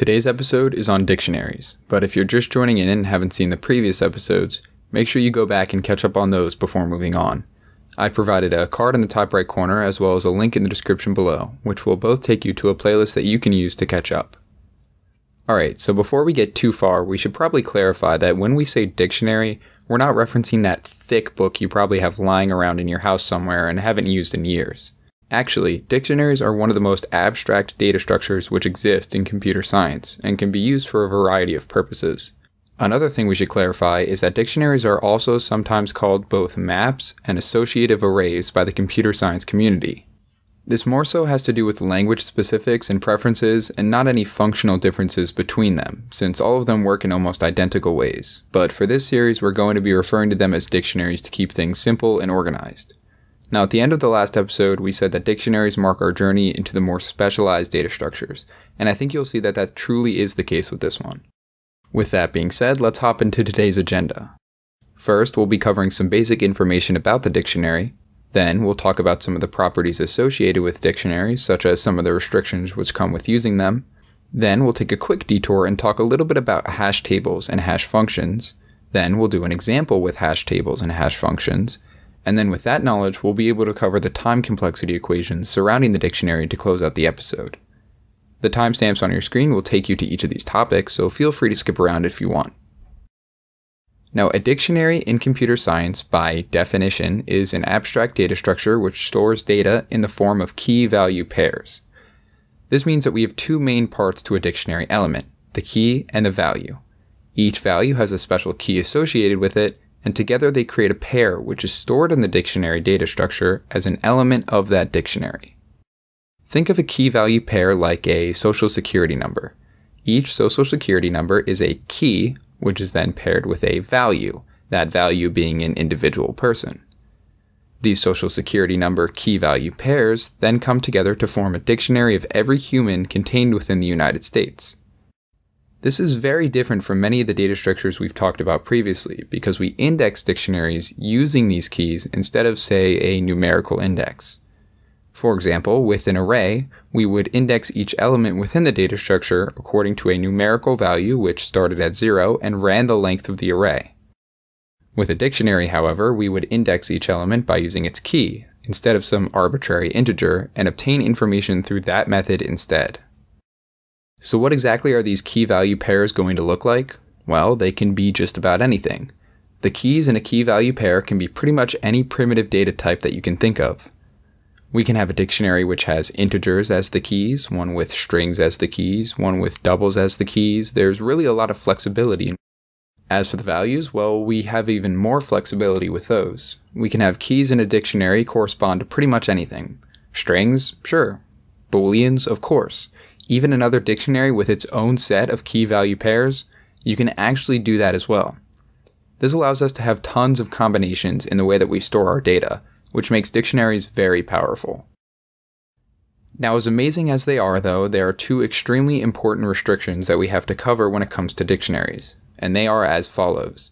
Today's episode is on dictionaries, but if you're just joining in and haven't seen the previous episodes, make sure you go back and catch up on those before moving on. I've provided a card in the top right corner as well as a link in the description below, which will both take you to a playlist that you can use to catch up. Alright, so before we get too far, we should probably clarify that when we say dictionary, we're not referencing that thick book you probably have lying around in your house somewhere and haven't used in years. Actually, dictionaries are one of the most abstract data structures which exist in computer science and can be used for a variety of purposes. Another thing we should clarify is that dictionaries are also sometimes called both maps and associative arrays by the computer science community. This more so has to do with language specifics and preferences and not any functional differences between them, since all of them work in almost identical ways. But for this series, we're going to be referring to them as dictionaries to keep things simple and organized. Now, at the end of the last episode, we said that dictionaries mark our journey into the more specialized data structures, and I think you'll see that that truly is the case with this one. With that being said, let's hop into today's agenda. First, we'll be covering some basic information about the dictionary, then we'll talk about some of the properties associated with dictionaries, such as some of the restrictions which come with using them. Then we'll take a quick detour and talk a little bit about hash tables and hash functions. Then we'll do an example with hash tables and hash functions. And then with that knowledge, we'll be able to cover the time complexity equations surrounding the dictionary to close out the episode. The timestamps on your screen will take you to each of these topics, so feel free to skip around if you want. Now, a dictionary in computer science, by definition, is an abstract data structure which stores data in the form of key value pairs. This means that we have two main parts to a dictionary element the key and the value. Each value has a special key associated with it, and together they create a pair which is stored in the dictionary data structure as an element of that dictionary. Think of a key value pair like a social security number. Each social security number is a key which is then paired with a value, that value being an individual person. These social security number key value pairs then come together to form a dictionary of every human contained within the United States. This is very different from many of the data structures we've talked about previously because we index dictionaries using these keys instead of, say, a numerical index. For example, with an array, we would index each element within the data structure according to a numerical value which started at 0 and ran the length of the array. With a dictionary, however, we would index each element by using its key, instead of some arbitrary integer, and obtain information through that method instead. So what exactly are these key value pairs going to look like? Well, they can be just about anything. The keys in a key value pair can be pretty much any primitive data type that you can think of. We can have a dictionary which has integers as the keys, one with strings as the keys, one with doubles as the keys. There's really a lot of flexibility. As for the values, well, we have even more flexibility with those. We can have keys in a dictionary correspond to pretty much anything. Strings, sure. Booleans, of course. Even another dictionary with its own set of key value pairs, you can actually do that as well. This allows us to have tons of combinations in the way that we store our data, which makes dictionaries very powerful. Now, as amazing as they are, though, there are two extremely important restrictions that we have to cover when it comes to dictionaries, and they are as follows.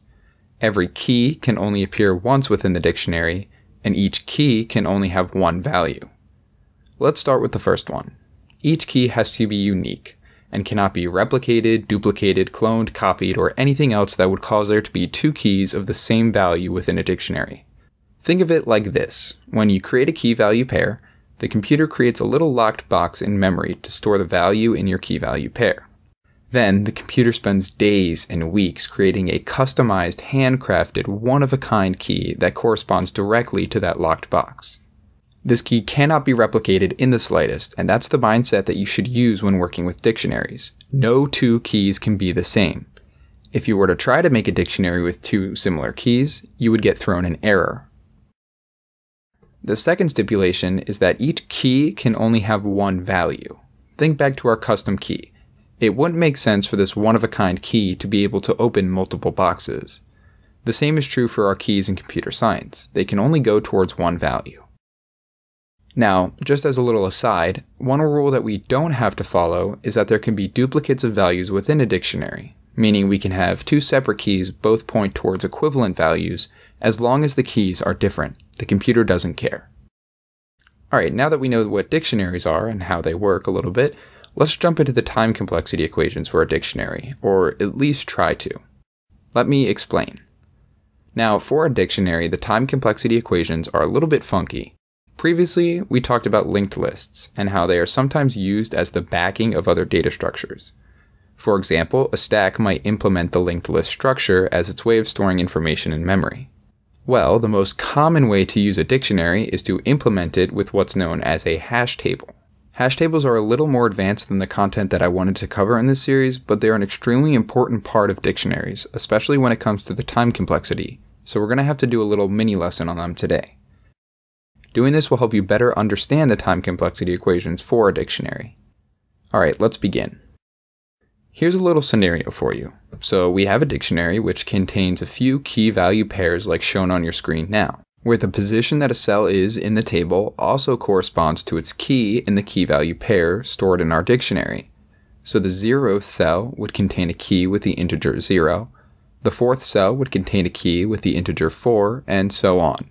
Every key can only appear once within the dictionary, and each key can only have one value. Let's start with the first one. Each key has to be unique, and cannot be replicated, duplicated, cloned, copied, or anything else that would cause there to be two keys of the same value within a dictionary. Think of it like this when you create a key value pair, the computer creates a little locked box in memory to store the value in your key value pair. Then the computer spends days and weeks creating a customized, handcrafted, one of a kind key that corresponds directly to that locked box. This key cannot be replicated in the slightest, and that's the mindset that you should use when working with dictionaries. No two keys can be the same. If you were to try to make a dictionary with two similar keys, you would get thrown an error, the second stipulation is that each key can only have one value. Think back to our custom key. It wouldn't make sense for this one-of-a-kind key to be able to open multiple boxes. The same is true for our keys in computer science. They can only go towards one value. Now, just as a little aside, one rule that we don't have to follow is that there can be duplicates of values within a dictionary, meaning we can have two separate keys both point towards equivalent values as long as the keys are different. The computer doesn't care. Alright, now that we know what dictionaries are and how they work a little bit, let's jump into the time complexity equations for a dictionary, or at least try to. Let me explain. Now, for a dictionary, the time complexity equations are a little bit funky. Previously, we talked about linked lists and how they are sometimes used as the backing of other data structures. For example, a stack might implement the linked list structure as its way of storing information in memory. Well, the most common way to use a dictionary is to implement it with what's known as a hash table. Hash tables are a little more advanced than the content that I wanted to cover in this series, but they're an extremely important part of dictionaries, especially when it comes to the time complexity, so we're going to have to do a little mini lesson on them today. Doing this will help you better understand the time complexity equations for a dictionary. Alright, let's begin. Here's a little scenario for you. So we have a dictionary which contains a few key value pairs like shown on your screen now where the position that a cell is in the table also corresponds to its key in the key value pair stored in our dictionary. So the zeroth cell would contain a key with the integer 0, the fourth cell would contain a key with the integer 4, and so on.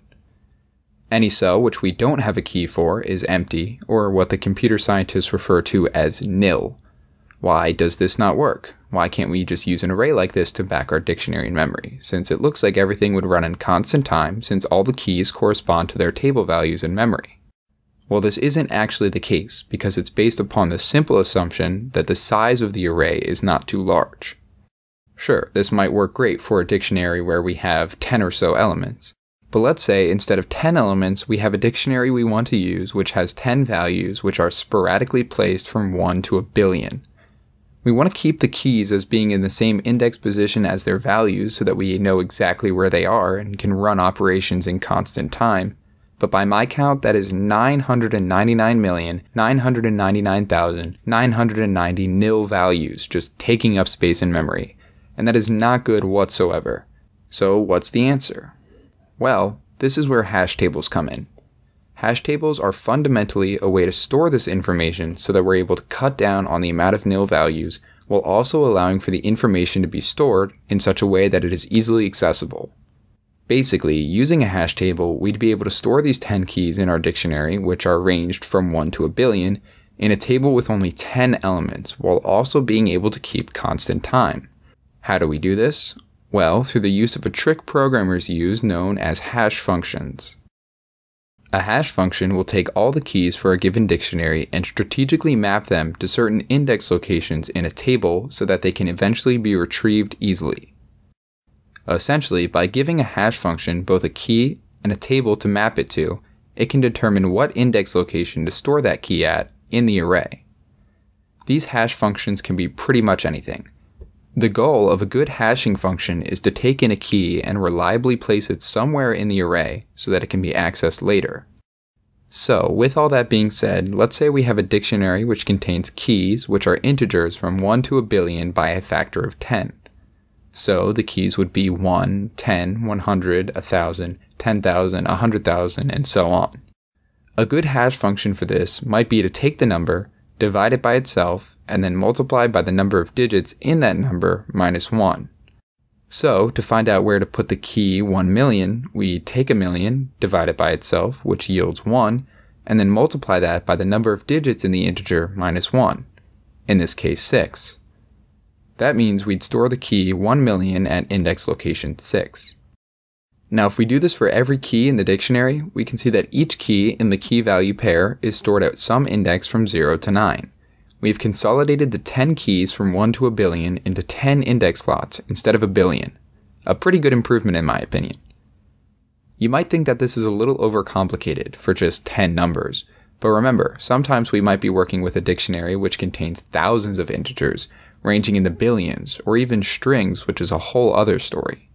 Any cell which we don't have a key for is empty, or what the computer scientists refer to as nil. Why does this not work? Why can't we just use an array like this to back our dictionary in memory, since it looks like everything would run in constant time since all the keys correspond to their table values in memory? Well, this isn't actually the case, because it's based upon the simple assumption that the size of the array is not too large. Sure, this might work great for a dictionary where we have 10 or so elements. But let's say instead of 10 elements, we have a dictionary we want to use which has 10 values which are sporadically placed from 1 to a billion. We want to keep the keys as being in the same index position as their values so that we know exactly where they are and can run operations in constant time. But by my count, that is 999,999,990 nil values just taking up space in memory. And that is not good whatsoever. So, what's the answer? Well, this is where hash tables come in. Hash tables are fundamentally a way to store this information so that we're able to cut down on the amount of nil values while also allowing for the information to be stored in such a way that it is easily accessible. Basically, using a hash table, we'd be able to store these 10 keys in our dictionary, which are ranged from 1 to a billion, in a table with only 10 elements, while also being able to keep constant time. How do we do this? Well, through the use of a trick programmers use known as hash functions. A hash function will take all the keys for a given dictionary and strategically map them to certain index locations in a table so that they can eventually be retrieved easily. Essentially, by giving a hash function both a key and a table to map it to, it can determine what index location to store that key at in the array. These hash functions can be pretty much anything. The goal of a good hashing function is to take in a key and reliably place it somewhere in the array so that it can be accessed later. So, with all that being said, let's say we have a dictionary which contains keys which are integers from 1 to a billion by a factor of 10. So, the keys would be 1, 10, 100, 1000, 10,000, 100,000, and so on. A good hash function for this might be to take the number, divide it by itself, and then multiply by the number of digits in that number minus 1. So, to find out where to put the key 1 million, we take a million, divide it by itself, which yields 1, and then multiply that by the number of digits in the integer minus 1, in this case 6. That means we'd store the key 1 million at index location 6. Now, if we do this for every key in the dictionary, we can see that each key in the key value pair is stored at some index from 0 to 9. We've consolidated the 10 keys from 1 to a billion into 10 index slots instead of a billion. A pretty good improvement in my opinion. You might think that this is a little overcomplicated for just 10 numbers, but remember, sometimes we might be working with a dictionary which contains thousands of integers, ranging in the billions, or even strings, which is a whole other story.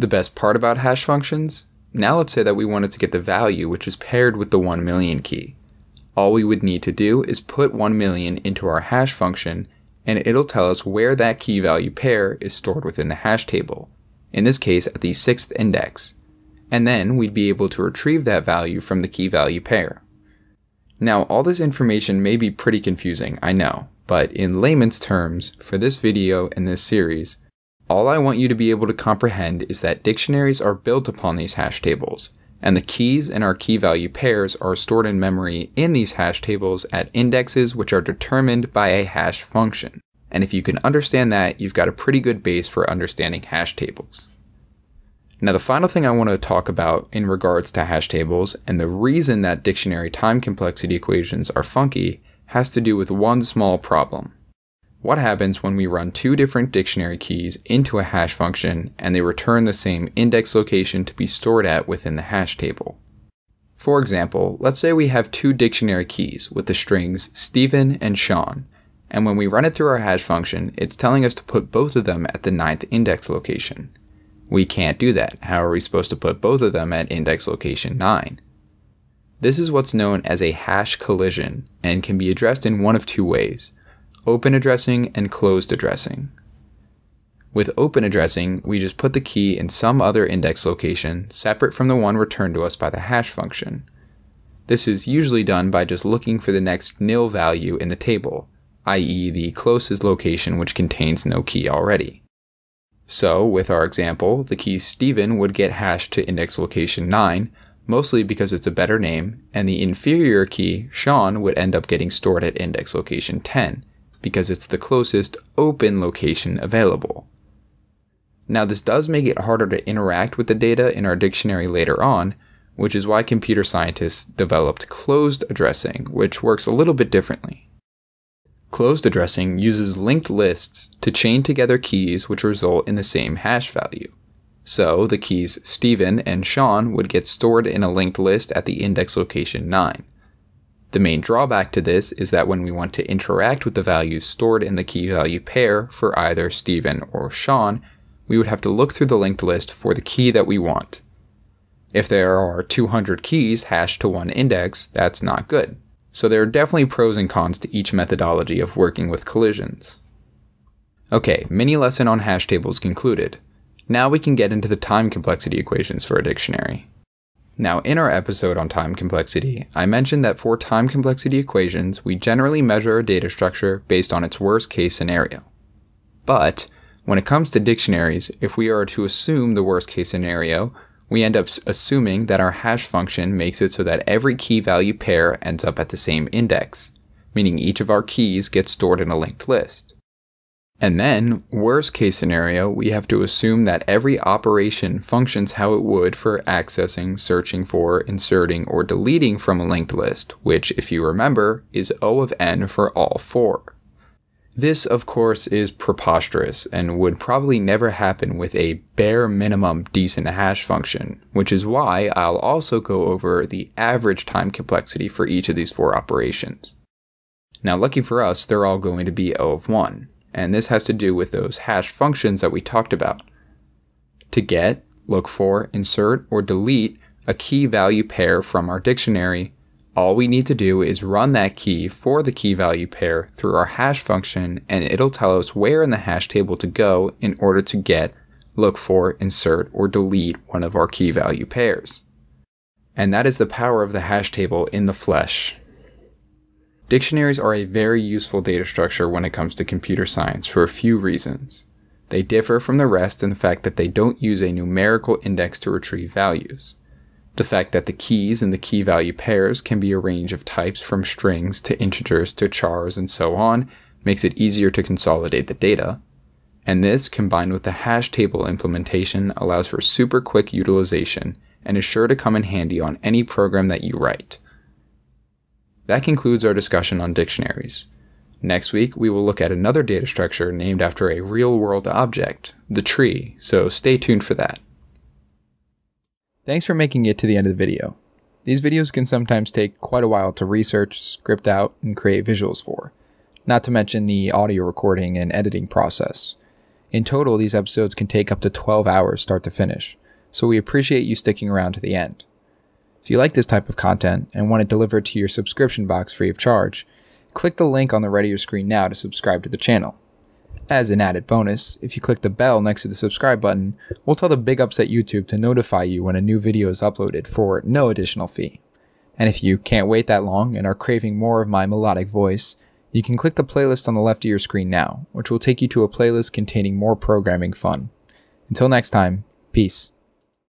The best part about hash functions? Now let's say that we wanted to get the value which is paired with the 1 million key. All we would need to do is put 1 million into our hash function and it'll tell us where that key value pair is stored within the hash table, in this case at the 6th index. And then we'd be able to retrieve that value from the key value pair. Now all this information may be pretty confusing, I know, but in layman's terms, for this video and this series, all I want you to be able to comprehend is that dictionaries are built upon these hash tables, and the keys in our key value pairs are stored in memory in these hash tables at indexes which are determined by a hash function. And if you can understand that, you've got a pretty good base for understanding hash tables. Now, the final thing I want to talk about in regards to hash tables and the reason that dictionary time complexity equations are funky has to do with one small problem. What happens when we run two different dictionary keys into a hash function and they return the same index location to be stored at within the hash table? For example, let's say we have two dictionary keys with the strings Stephen and Sean, and when we run it through our hash function, it's telling us to put both of them at the ninth index location. We can't do that. How are we supposed to put both of them at index location 9? This is what's known as a hash collision and can be addressed in one of two ways open addressing and closed addressing. With open addressing, we just put the key in some other index location separate from the one returned to us by the hash function. This is usually done by just looking for the next nil value in the table, i.e., the closest location which contains no key already. So, with our example, the key Stephen would get hashed to index location 9, mostly because it's a better name, and the inferior key, Sean, would end up getting stored at index location 10, because it's the closest open location available. Now, this does make it harder to interact with the data in our dictionary later on, which is why computer scientists developed closed addressing, which works a little bit differently. Closed addressing uses linked lists to chain together keys which result in the same hash value. So, the keys Stephen and Sean would get stored in a linked list at the index location 9. The main drawback to this is that when we want to interact with the values stored in the key value pair for either Stephen or Sean, we would have to look through the linked list for the key that we want. If there are 200 keys hashed to one index, that's not good. So there are definitely pros and cons to each methodology of working with collisions. Okay, mini lesson on hash tables concluded. Now we can get into the time complexity equations for a dictionary. Now, in our episode on time complexity, I mentioned that for time complexity equations, we generally measure a data structure based on its worst case scenario. But, when it comes to dictionaries, if we are to assume the worst case scenario, we end up assuming that our hash function makes it so that every key value pair ends up at the same index, meaning each of our keys gets stored in a linked list. And then, worst case scenario, we have to assume that every operation functions how it would for accessing, searching for, inserting, or deleting from a linked list, which, if you remember, is O of n for all four. This, of course, is preposterous and would probably never happen with a bare minimum decent hash function, which is why I'll also go over the average time complexity for each of these four operations. Now, lucky for us, they're all going to be O of 1, and this has to do with those hash functions that we talked about. To get, look for, insert, or delete a key value pair from our dictionary, all we need to do is run that key for the key value pair through our hash function and it'll tell us where in the hash table to go in order to get, look for, insert, or delete one of our key value pairs. And that is the power of the hash table in the flesh. Dictionaries are a very useful data structure when it comes to computer science for a few reasons. They differ from the rest in the fact that they don't use a numerical index to retrieve values. The fact that the keys and the key value pairs can be a range of types from strings to integers to chars and so on makes it easier to consolidate the data. And this, combined with the hash table implementation, allows for super quick utilization and is sure to come in handy on any program that you write. That concludes our discussion on dictionaries. Next week, we will look at another data structure named after a real world object, the tree, so stay tuned for that. Thanks for making it to the end of the video. These videos can sometimes take quite a while to research, script out, and create visuals for, not to mention the audio recording and editing process. In total, these episodes can take up to 12 hours start to finish, so we appreciate you sticking around to the end. If you like this type of content and want it delivered to your subscription box free of charge, click the link on the right of your screen now to subscribe to the channel. As an added bonus, if you click the bell next to the subscribe button, we'll tell the big ups at YouTube to notify you when a new video is uploaded for no additional fee. And if you can't wait that long and are craving more of my melodic voice, you can click the playlist on the left of your screen now, which will take you to a playlist containing more programming fun. Until next time, peace.